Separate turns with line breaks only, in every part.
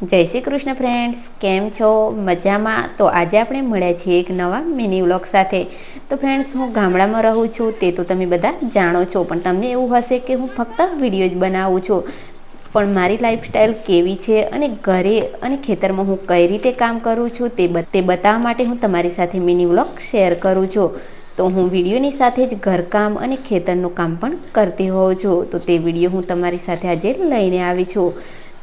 જય શ્રી કૃષ્ણ ફ્રેન્ડ્સ કેમ છો? મજામાં? તો આજે આપણે મળ્યા છીએ એક નવા મિની વ્લોગ સાથે. તો ફ્રેન્ડ્સ હું ગામડામાં રહું છું, તે તો તમે બધા જાણો છો, પણ તમને એવું હશે કે હું ફક્ત વીડિયો જ બનાવું છું. પણ મારી લાઈફસ્ટાઈલ કેવી છે અને ઘરે અને ખેતરમાં હું કઈ રીતે કામ કરું છું, તે તે બતાવવા માટે હું તમારી સાથે મિની વ્લોગ શેર કરું છું. તો હું વિડીયોની સાથે જ ઘરકામ અને ખેતરનું કામ પણ કરતી હોઉં છું. તો તે વીડિયો હું તમારી સાથે આજે લઈને આવી છું.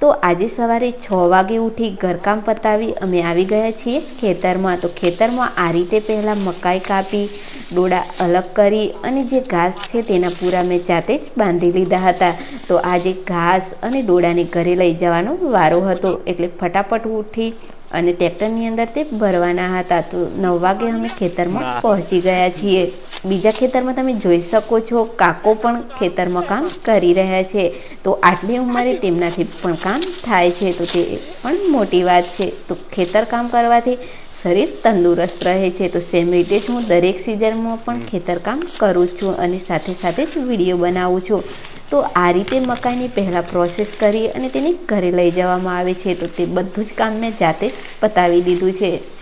તો આજે સવારે છ વાગે ઉઠી ઘરકામ પતાવી અમે આવી ગયા છીએ ખેતરમાં. તો ખેતરમાં આ રીતે પહેલાં મકાઈ કાપી ડોડા અલગ કરી અને જે ઘાસ છે તેના પૂરા મેં જાતે જ બાંધી લીધા હતા. તો આજે ઘાસ અને ડોડાને ઘરે લઈ જવાનો વારો હતો એટલે ફટાફટ ઉઠી અને ટ્રેક્ટરની અંદર તે ભરવાના હતા. તો નવ વાગે અમે ખેતરમાં પહોંચી ગયા છીએ. બીજા ખેતરમાં તમે જોઈ શકો છો, કાકો પણ ખેતરમાં કામ કરી રહ્યા છે. તો આટલી ઉંમરે તેમનાથી પણ કામ થાય છે. તો તે પણ મોટી વાત છે. તો ખેતર કામ કરવાથી શરીર તંદુરસ્ત રહે છે. તો સેમ રીતે જ હું દરેક સિઝનમાં પણ ખેતરકામ કરું છું અને સાથે સાથે જ વીડિયો બનાવું છું. તો આ રીતે મકાઈની પહેલાં પ્રોસેસ કરી અને તેને ઘરે લઈ જવામાં આવે છે. તો તે બધું જ કામ મેં જાતે પતાવી દીધું છે.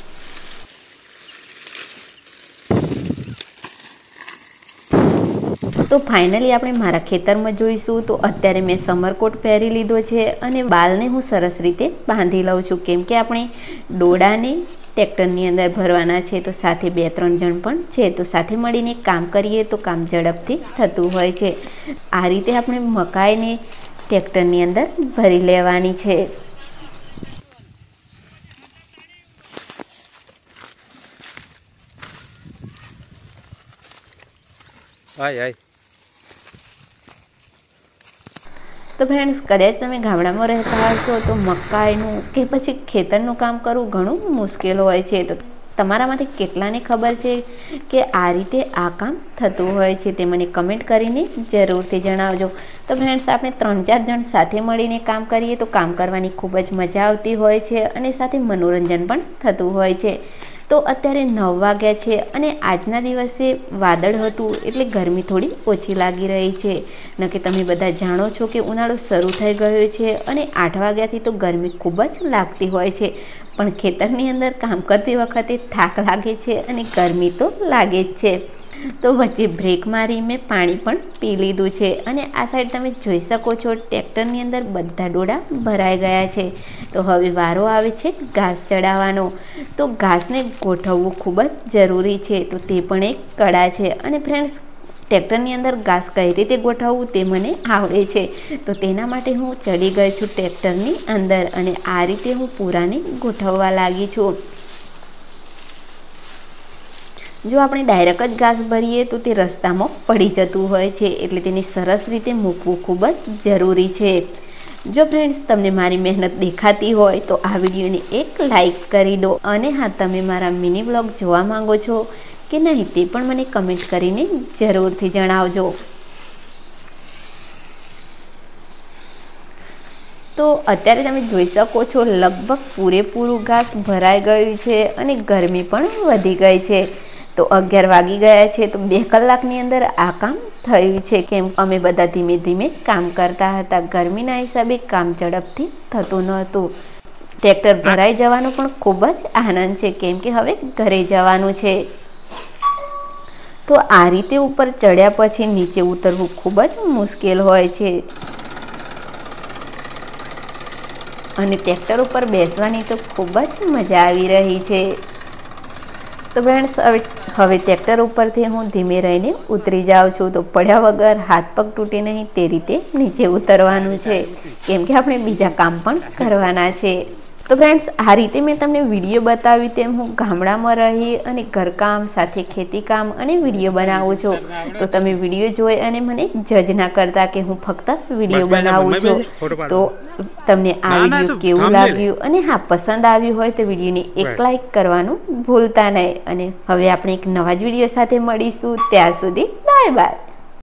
તો ફાઇનલી આપણે મારા ખેતરમાં જોઈશું તો અત્યારે મેં સમરકોટ પહેરી લીધો છે અને બાલને હું સરસ રીતે બાંધી લઉં છું. કેમ કે આપણે ડોડાને ટ્રેક્ટરની અંદર ભરવાના છે તો સાથે બે ત્રણ જણ પણ છે તો સાથે મળીને કામ કરીએ તો કામ ઝડપથી થતું હોય છે. આ રીતે આપણે મકાઈને ટ્રેક્ટરની અંદર ભરી લેવાની છે.
આય આય
તો ફ્રેન્ડ્સ કદાચ તમે ગામડામાં રહેતા હશો તો મકાઈનું કે પછી ખેતરનું કામ કરવું ઘણું મુશ્કેલ હોય છે. તો તમારામાંથી કેટલાને ખબર છે કે આ રીતે આ કામ થતું હોય છે તે મને કમેન્ટ કરીને જરૂરથી જણાવજો. તો ફ્રેન્ડ્સ આપણે ત્રણ ચાર જણ સાથે મળીને કામ કરીએ તો કામ કરવાની ખૂબ જ મજા આવતી હોય છે અને સાથે મનોરંજન પણ થતું હોય છે. તો અત્યારે નવ વાગ્યા છે અને આજના દિવસે વાદળ હતું એટલે ગરમી થોડી ઓછી લાગી રહી છે. ન કે તમે બધા જાણો છો કે ઉનાળો શરૂ થઈ ગયો છે અને આઠ વાગ્યાથી તો ગરમી ખૂબ જ લાગતી હોય છે. પણ ખેતરની અંદર કામ કરતી વખતે થાક લાગે છે અને ગરમી તો લાગે જ છે. તો વચ્ચે બ્રેક મારી મેં પાણી પણ પી લીધું છે અને આ સાઈડ તમે જોઈ શકો છો ટ્રેક્ટરની અંદર બધા ડોડા ભરાઈ ગયા છે. તો હવે વારો આવે છે ઘાસ ચડાવવાનો. તો ઘાસને ગોઠવવું ખૂબ જ જરૂરી છે. તો તે પણ એક કળા છે. અને ફ્રેન્ડ્સ ટ્રેક્ટરની અંદર ઘાસ કઈ રીતે ગોઠવવું તે મને આવડે છે. તો તેના માટે હું ચડી ગઈ છું ટ્રેક્ટરની અંદર અને આ રીતે હું પૂરાને ગોઠવવા લાગી છું. જો આપણે ડાયરેક્ટ જ ઘાસ ભરીએ તો તે રસ્તામાં પડી જતું હોય છે. એટલે તેને સરસ રીતે મૂકવું ખૂબ જ જરૂરી છે. જો ફ્રેન્ડ્સ તમને મારી મહેનત દેખાતી હોય તો આ વિડીયોને એક લાઈક કરી દો. અને હા, તમે મારા મિની બ્લોગ જોવા માંગો છો કે નહીં તે પણ મને કમેન્ટ કરીને જરૂરથી જણાવજો. તો અત્યારે તમે જોઈ શકો છો, લગભગ પૂરેપૂરું ઘાસ ભરાઈ ગયું છે અને ગરમી પણ વધી ગઈ છે. તો અગિયાર વાગી ગયા છે, તો બે કલાકની અંદર આ કામ થયું છે કેમ? અમે બધા ધીમે ધીમે કામ કરતા હતા. ગરમીના હિસાબે કામ ઝડપથી થતું નહોતું. ટ્રેક્ટર ભરાઈ જવાનો પણ ખૂબ જ આનંદ છે, કેમ કે હવે ઘરે જવાનું છે. તો આ રીતે ઉપર ચડ્યા પછી નીચે ઉતરવું ખૂબ જ મુશ્કેલ હોય છે. અને ટ્રેક્ટર ઉપર બેસવાની તો ખૂબ જ મજા આવી રહી છે. તો ફ્રેન્ડ્સ હવે હવે ટ્રેક્ટર ઉપરથી હું ધીમે રહીને ઉતરી જાઉં છું. તો પડ્યા વગર હાથ પગ તૂટે નહીં, તે રીતે નીચે ઉતરવાનું છે. કેમ કે આપણે બીજા કામ પણ કરવાના છે. તો ફ્રેન્ડ્સ આ રીતે મેં તમને વીડિયો બતાવી તેમ હું ગામડામાં રહી અને ઘરકામ સાથે ખેતીકામ અને વીડિયો બનાવું છું. તો તમે વીડિયો જોઈ અને મને જજ ના કરતા કે હું ફક્ત વીડિયો બનાવું છું. તો તમને આ વીડિયો કેવું લાગ્યું અને હા પસંદ આવ્યું હોય તો વિડીયોને એક લાઈક કરવાનું ભૂલતા નહીં. અને હવે આપણે એક નવા જ વીડિયો સાથે મળીશું. ત્યાં સુધી બાય બાય